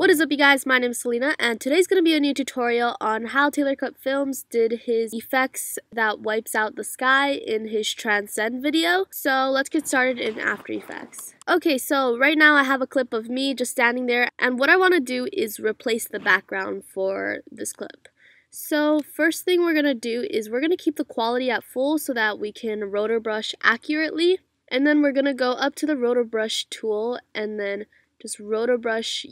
What is up you guys, my name is Celina and today's going to be a new tutorial on how TaylorCutFilms did his effects that wipes out the sky in his Transcend video. So let's get started in After Effects. Okay, so right now I have a clip of me just standing there and what I want to do is replace the background for this clip. So first thing we're going to do is we're going to keep the quality at full so that we can roto brush accurately. And then we're going to go up to the roto brush tool and then just roto brush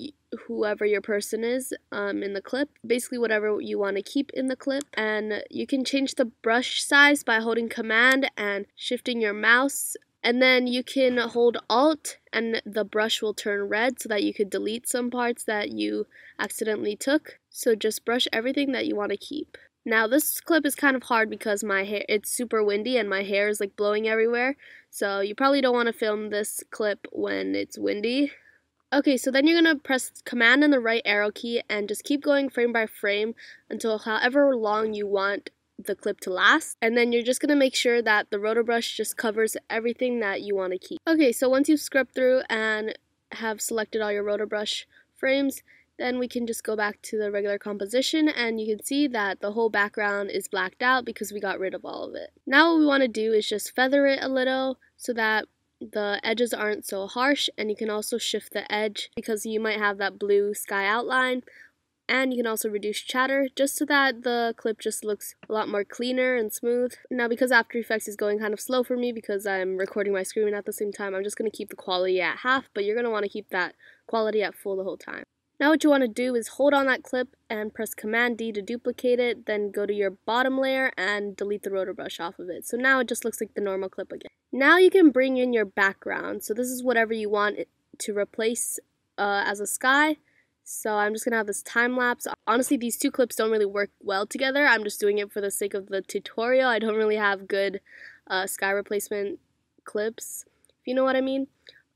whoever your person is um, in the clip. Basically whatever you want to keep in the clip. And you can change the brush size by holding command and shifting your mouse. And then you can hold alt and the brush will turn red so that you could delete some parts that you accidentally took. So just brush everything that you want to keep. Now this clip is kind of hard because my hair it's super windy and my hair is like blowing everywhere. So you probably don't want to film this clip when it's windy. Okay, so then you're going to press command and the right arrow key and just keep going frame by frame until however long you want the clip to last. And then you're just going to make sure that the roto brush just covers everything that you want to keep. Okay, so once you've scrubbed through and have selected all your roto brush frames, then we can just go back to the regular composition and you can see that the whole background is blacked out because we got rid of all of it. Now what we want to do is just feather it a little so that the edges aren't so harsh and you can also shift the edge because you might have that blue sky outline and you can also reduce chatter just so that the clip just looks a lot more cleaner and smooth. Now because After Effects is going kind of slow for me because I'm recording my screen at the same time, I'm just going to keep the quality at half, but you're going to want to keep that quality at full the whole time. Now what you want to do is hold on that clip and press Command D to duplicate it, then go to your bottom layer and delete the roto brush off of it. So now it just looks like the normal clip again. Now you can bring in your background. So this is whatever you want it to replace uh, as a sky. So I'm just going to have this time lapse. Honestly, these two clips don't really work well together. I'm just doing it for the sake of the tutorial. I don't really have good uh, sky replacement clips, if you know what I mean.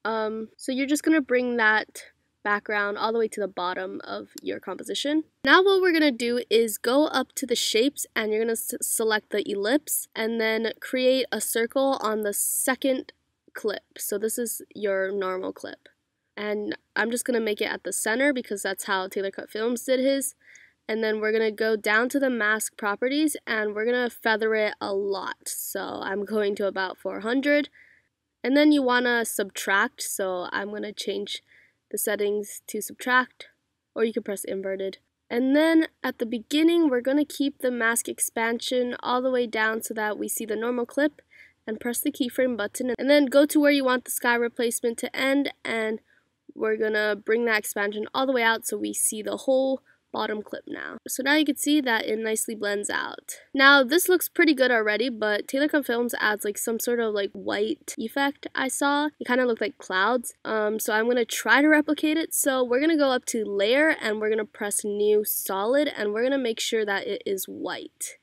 Um, so you're just going to bring that background all the way to the bottom of your composition. Now what we're going to do is go up to the shapes and you're going to select the ellipse and then create a circle on the second clip. So this is your normal clip. And I'm just going to make it at the center because that's how TaylorCutFilms did his. And then we're going to go down to the mask properties and we're going to feather it a lot. So I'm going to about 400. And then you want to subtract, so I'm going to change the settings to subtract, or you can press inverted. And then at the beginning, we're going to keep the mask expansion all the way down so that we see the normal clip and press the keyframe button and then go to where you want the sky replacement to end and we're going to bring that expansion all the way out so we see the whole bottom clip now. So now you can see that it nicely blends out. Now this looks pretty good already, but TaylorCutFilms adds like some sort of like white effect I saw. It kind of looked like clouds. Um, so I'm to try to replicate it. So we're to go up to layer and we're to press new solid and we're to make sure that it is white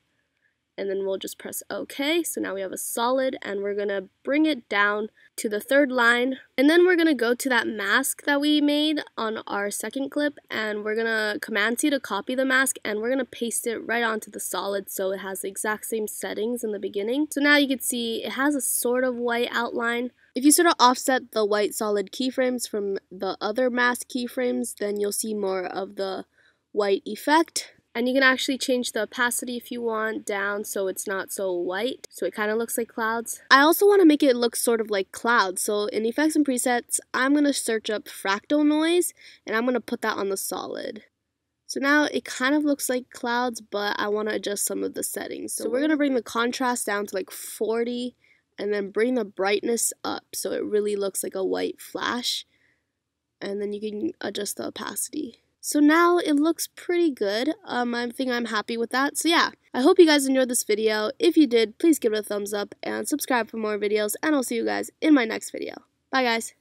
and then we'll just press OK. So now we have a solid and we're going to bring it down to the third line. And then we're going to go to that mask that we made on our second clip and we're going to Command C to copy the mask and we're going to paste it right onto the solid so it has the exact same settings in the beginning. So now you can see it has a sort of white outline. If you sort of offset the white solid keyframes from the other mask keyframes, then you'll see more of the white effect. And you can actually change the opacity if you want down so it's not so white, so it kind of looks like clouds. I also want to make it look sort of like clouds, so in effects and presets, I'm going to search up fractal noise, and I'm going to put that on the solid. So now it kind of looks like clouds, but I want to adjust some of the settings. So we're going to bring the contrast down to like 40, and then bring the brightness up so it really looks like a white flash. And then you can adjust the opacity. So now it looks pretty good. Um, I think I'm happy with that. So yeah, I hope you guys enjoyed this video. If you did, please give it a thumbs up and subscribe for more videos. And I'll see you guys in my next video. Bye guys.